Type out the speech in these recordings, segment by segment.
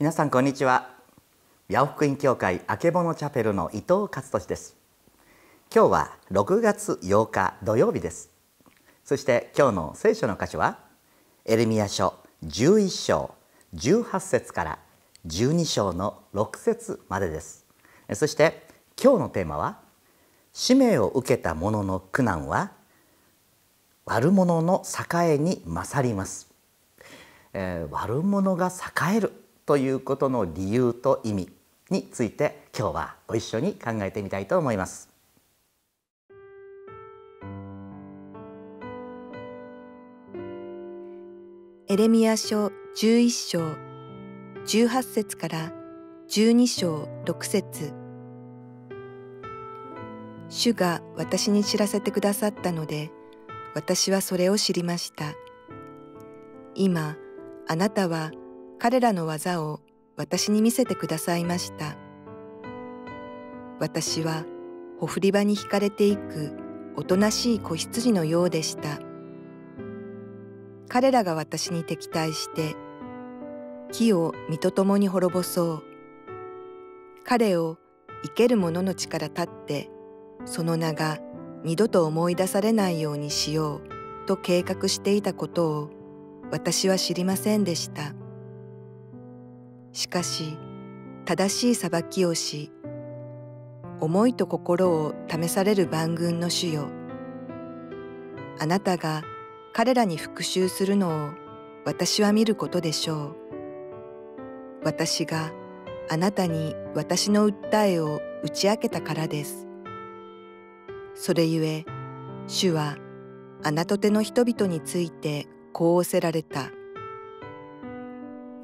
皆さんこんにちは。八尾福音教会あけぼのチャペルの伊藤勝利です。今日は6月8日土曜日です。そして今日の聖書の箇所はエレミヤ書11章18節から12章の6節までです。そして今日のテーマは使命を受けた者の苦難は悪者の栄えに勝ります、えー、悪者が栄える。ということの理由と意味について今日はご一緒に考えてみたいと思います。エレミア書11章18節から12章6節。主が私に知らせてくださったので私はそれを知りました。今あなたは彼らの技を私に見せてくださいました。私はほふり場に惹かれていくおとなしい子羊のようでした。彼らが私に敵対して木を身と共に滅ぼそう。彼を生ける者の力立ってその名が二度と思い出されないようにしようと計画していたことを私は知りませんでした。しかし正しい裁きをし思いと心を試される万軍の主よ。あなたが彼らに復讐するのを私は見ることでしょう。私があなたに私の訴えを打ち明けたからです。それゆえ主はあなとての人々についてこう仰せられた。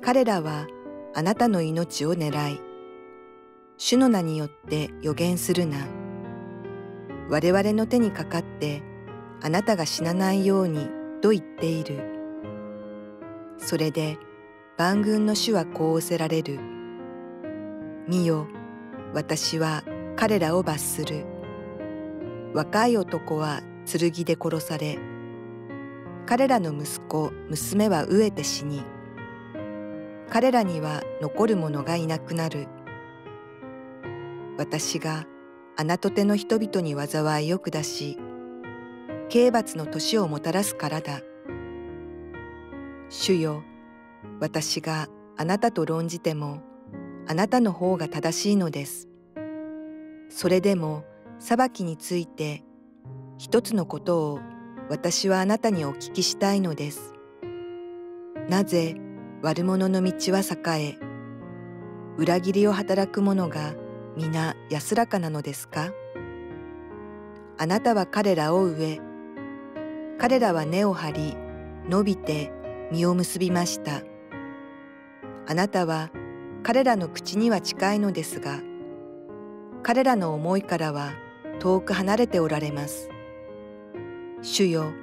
彼らはあなたの命を狙い。主の名によって予言するな。我々の手にかかってあなたが死なないようにと言っている。それで万軍の主はこう仰せられる。見よ私は彼らを罰する。若い男は剣で殺され。彼らの息子娘は飢えて死に。彼らには残る者がいなくなる。私があなとての人々に災いを下し、刑罰の年をもたらすからだ。主よ、私があなたと論じても、あなたの方が正しいのです。それでも裁きについて一つのことを私はあなたにお聞きしたいのです。なぜ悪者の道は栄え、裏切りを働く者が皆安らかなのですか？あなたは彼らを植え、彼らは根を張り、伸びて実を結びました。あなたは彼らの口には近いのですが、彼らの思いからは遠く離れておられます。主よ、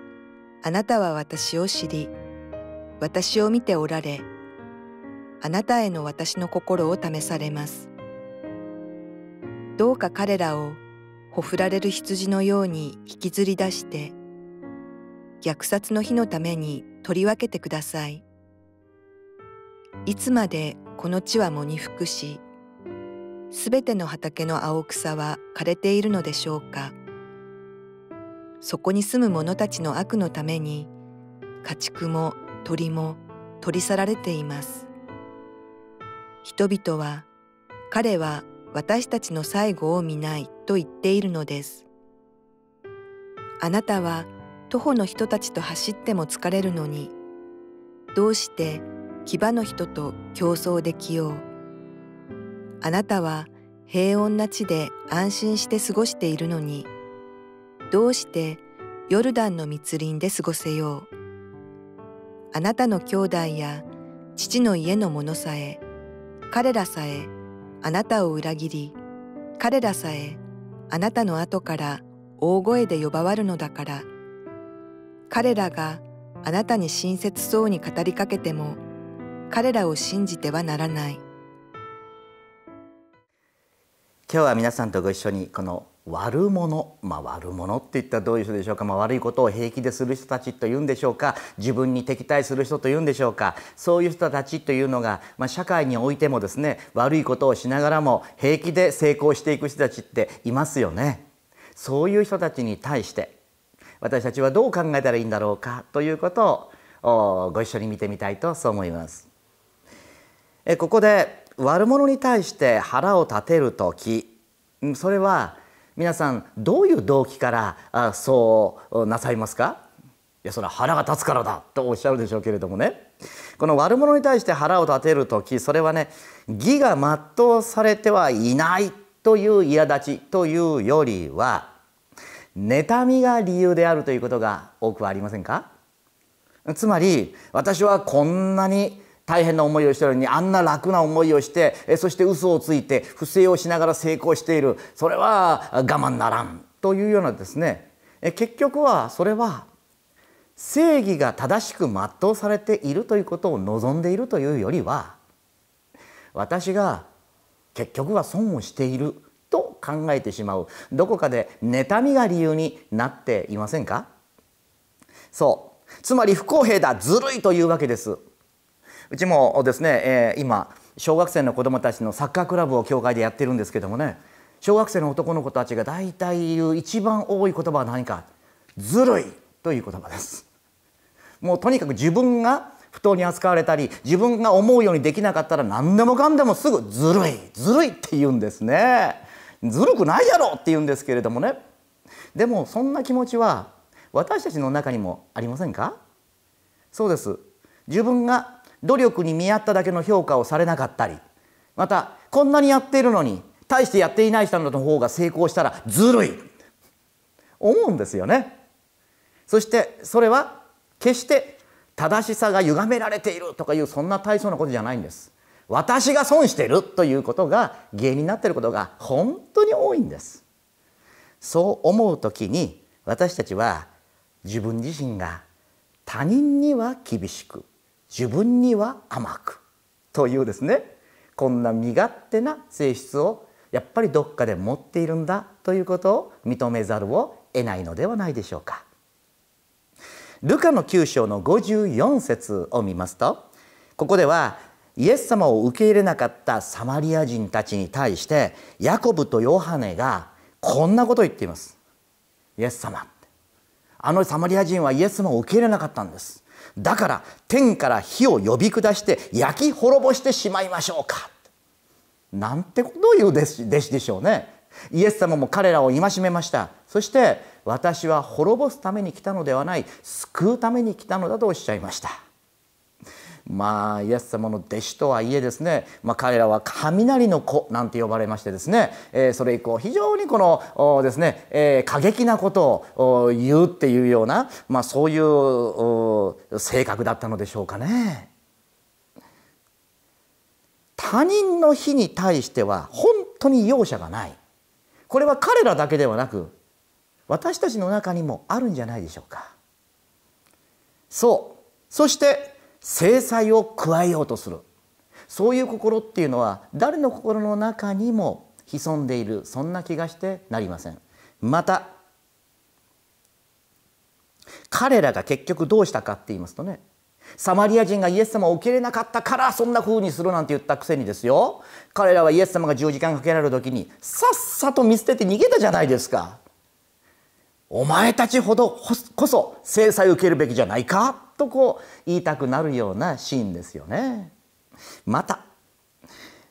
あなたは私を知り、私を見ておられ、あなたへの私の心を試されます。どうか彼らをほふられる羊のように引きずり出して、虐殺の日のために取り分けてください。いつまでこの地は藻に服し、すべての畑の青草は枯れているのでしょうか。そこに住む者たちの悪のために、家畜も鳥も取り去られています。人々は彼は私たちの最後を見ないと言っているのです。あなたは徒歩の人たちと走っても疲れるのに、どうして牙の人と競争できよう。あなたは平穏な地で安心して過ごしているのに、どうしてヨルダンの密林で過ごせよう。あなたの兄弟や父の家の者さえ、彼らさえあなたを裏切り、彼らさえあなたの後から大声で呼ばわるのだから、彼らがあなたに親切そうに語りかけても、彼らを信じてはならない。今日は皆さんとご一緒にこの悪者。まあ悪者って言ったらどういう人でしょうか、まあ、悪いことを平気でする人たちというんでしょうか。自分に敵対する人というんでしょうか。そういう人たちというのが、まあ、社会においてもですね悪いことをしながらも平気で成功していく人たちっていますよね。そういう人たちに対して私たちはどう考えたらいいんだろうか。ということをご一緒に見てみたいとそう思います。えここで悪者に対して腹を立てる時それは皆さんどういう動機からあそうなさいますか？いやそれは腹が立つからだとおっしゃるでしょうけれどもね。この悪者に対して腹を立てる時それはね義が全うされてはいないという苛立ちというよりは妬みが理由であるということが多くはありませんか？つまり私はこんなに大変な思いをしてるのにあんな楽な思いをしてそして嘘をついて不正をしながら成功している。それは我慢ならん。というようなですね。結局はそれは正義が正しく全うされているということを望んでいるというよりは私が結局は損をしている。と考えてしまう。どこかで妬みが理由になっていませんか？そう。つまり不公平だずるいというわけです。うちもですね、えー、今小学生の子どもたちのサッカークラブを教会でやってるんですけどもね小学生の男の子たちが大体言う一番多い言葉は何か「ずるい」という言葉です。もうとにかく自分が不当に扱われたり自分が思うようにできなかったら何でもかんでもすぐ「ずるいずるい」って言うんですね。ずるくないやろって言うんですけれどもねでもそんな気持ちは私たちの中にもありませんか？そうです自分が努力に見合っただけの評価をされなかったりまたこんなにやっているのに大してやっていない人の方が成功したらずるい思うんですよね。そしてそれは決して正しさが歪められているとかいうそんな大層なことじゃないんです。私が損してるということが原因になっていることが本当に多いんです。そう思う時に私たちは自分自身が他人には厳しく自分には甘くというですねこんな身勝手な性質をやっぱりどっかで持っているんだということを認めざるを得ないのではないでしょうか。ルカの9章の54節を見ますとここではイエス様を受け入れなかったサマリア人たちに対してヤコブとヨハネがこんなことを言っています。イエス様あのサマリア人はイエス様を受け入れなかったんです。だから天から火を呼び下して焼き滅ぼしてしまいましょうか。なんてことを言う弟子でしょうね。イエス様も彼らを戒めました。そして私は滅ぼすために来たのではない救うために来たのだとおっしゃいました。まあイエス様の弟子とはいえですね、まあ、彼らは雷の子なんて呼ばれましてですね、えー、それ以降非常にこのですね、えー、過激なことを言うっていうような、まあ、そういう性格だったのでしょうかね。他人の非に対しては本当に容赦がない。これは彼らだけではなく私たちの中にもあるんじゃないでしょうか。そう。そして制裁を加えようとする。そういう心っていうのは誰の心の中にも潜んでいるそんな気がしてなりません。また彼らが結局どうしたかって言いますとねサマリア人がイエス様を受け入れなかったからそんな風にするなんて言ったくせにですよ。彼らはイエス様が十時間かけられる時にさっさと見捨てて逃げたじゃないですか。お前たちほどこそ制裁を受けるべきじゃないか？とこう言いたくなるようなシーンですよね。また、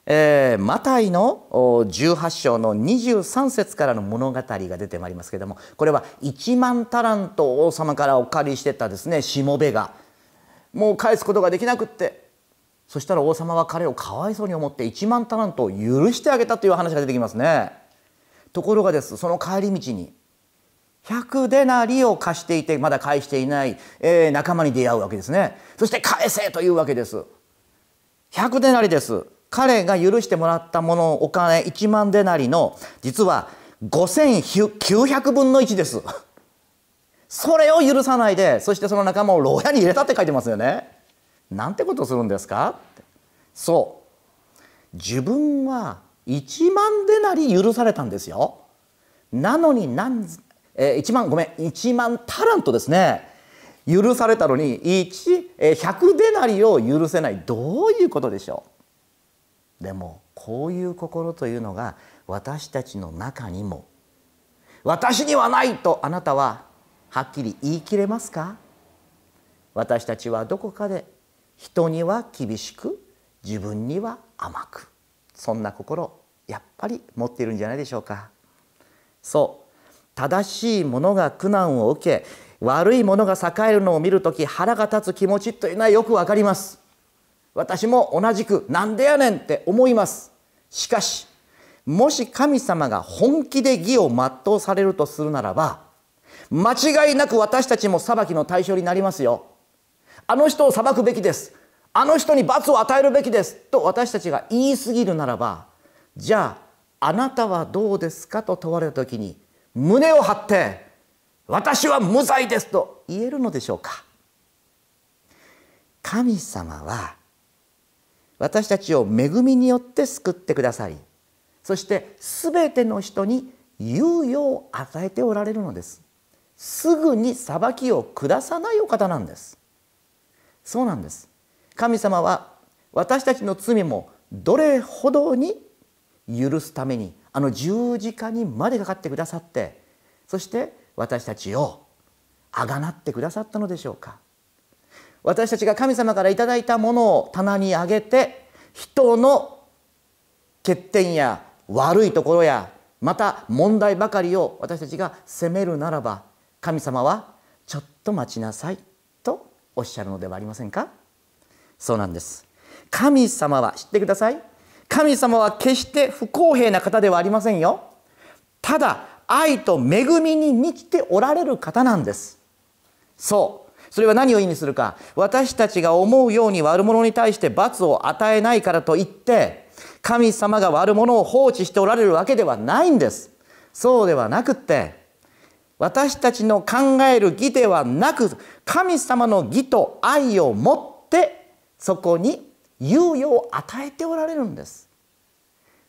えー、マタイの18章の23節からの物語が出てまいりますけれどもこれは1万タラント王様からお借りしてたですねしもべが。もう返すことができなくって。そしたら王様は彼をかわいそうに思って1万タラントを許してあげたという話が出てきますね。ところがです。その帰り道に100デナリを貸していてまだ返していない、えー、仲間に出会うわけですね。そして返せというわけです。100デナリです。彼が許してもらったものお金1万デナリの実は5900分の1です。それを許さないでそしてその仲間を牢屋に入れたって書いてますよね。なんてことするんですか？そう。自分は1万デナリ許されたんですよ。なのに何、えー、1万ごめん1万タラントですね。許されたのに1、えー、100デナリを許せない。どういうことでしょう？でもこういう心というのが私たちの中にも。私にはないとあなたははっきり言い切れますか？私たちはどこかで人には厳しく自分には甘く。そんな心やっぱり持っているんじゃないでしょうか。そう。正しいものが苦難を受け悪いものが栄えるのを見る時腹が立つ気持ちというのはよくわかります。私も同じくなんでやねんって思います。しかしもし神様が本気で義を全うされるとするならば間違いなく私たちも裁きの対象になりますよ。あの人を裁くべきです。あの人に罰を与えるべきです。と私たちが言い過ぎるならばじゃああなたはどうですか？と問われた時に胸を張って私は無罪ですと言えるのでしょうか。神様は私たちを恵みによって救ってくださりそして全ての人に猶予を与えておられるのです。すぐに裁きを下さないお方なんです。そうなんです。神様は私たちの罪もどれほどに許すためにあの十字架にまでかかってくださってそして私たちをあがなってくださったのでしょうか。私たちが神様からいただいたものを棚に上げて人の欠点や悪いところやまた問題ばかりを私たちが責めるならば神様はちょっと待ちなさいとおっしゃるのではありませんか。そうなんです。神様は知ってください。神様は決して不公平な方ではありませんよ。ただ愛と恵みに満ちておられる方なんです。そう。それは何を意味するか。私たちが思うように悪者に対して罰を与えないからといって神様が悪者を放置しておられるわけではないんです。そうではなくって私たちの考える義ではなく神様の義と愛を持ってそこに猶予を与えておられるんです。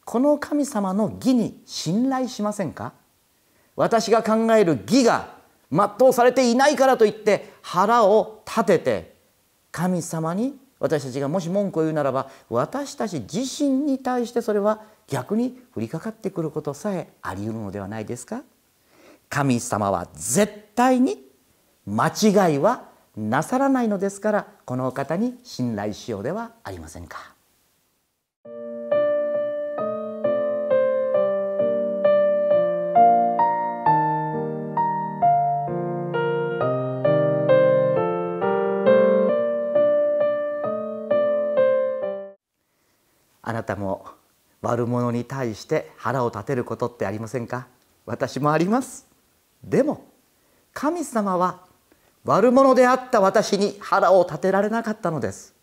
この神様の義に信頼しませんか？私が考える義が全うされていないからといって腹を立てて神様に私たちがもし文句を言うならば私たち自身に対してそれは逆に降りかかってくることさえあり得るのではないですか？神様は絶対に間違いはなさらないのですからこのお方に信頼しようではありませんか。あなたも悪者に対して腹を立てることってありませんか？私もありますでも神様は悪者であった私に腹を立てられなかったのです。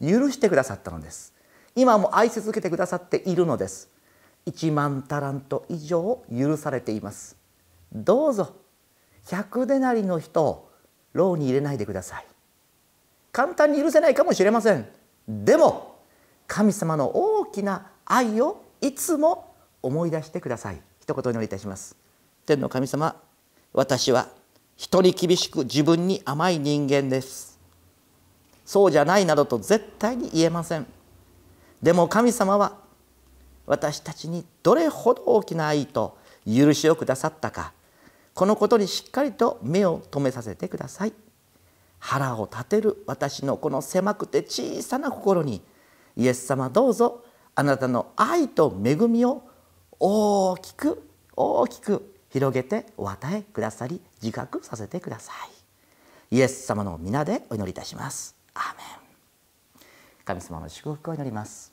許してくださったのです。今も愛し続けてくださっているのです。1万タラント以上許されています。どうぞ100デナリの人を牢に入れないでください。簡単に許せないかもしれません。でも神様の大きな愛をいつも思い出してください。一言お祈りいたします。天の神様私は人に厳しく自分に甘い人間です。そうじゃないなどと絶対に言えません。でも神様は私たちにどれほど大きな愛と許しをくださったかこのことにしっかりと目を留めさせてください。腹を立てる私のこの狭くて小さな心にイエス様どうぞあなたの愛と恵みを大きく大きく広げてお与えくださり自覚させてください。イエス様の皆でお祈りいたします。アーメン。神様の祝福を祈ります。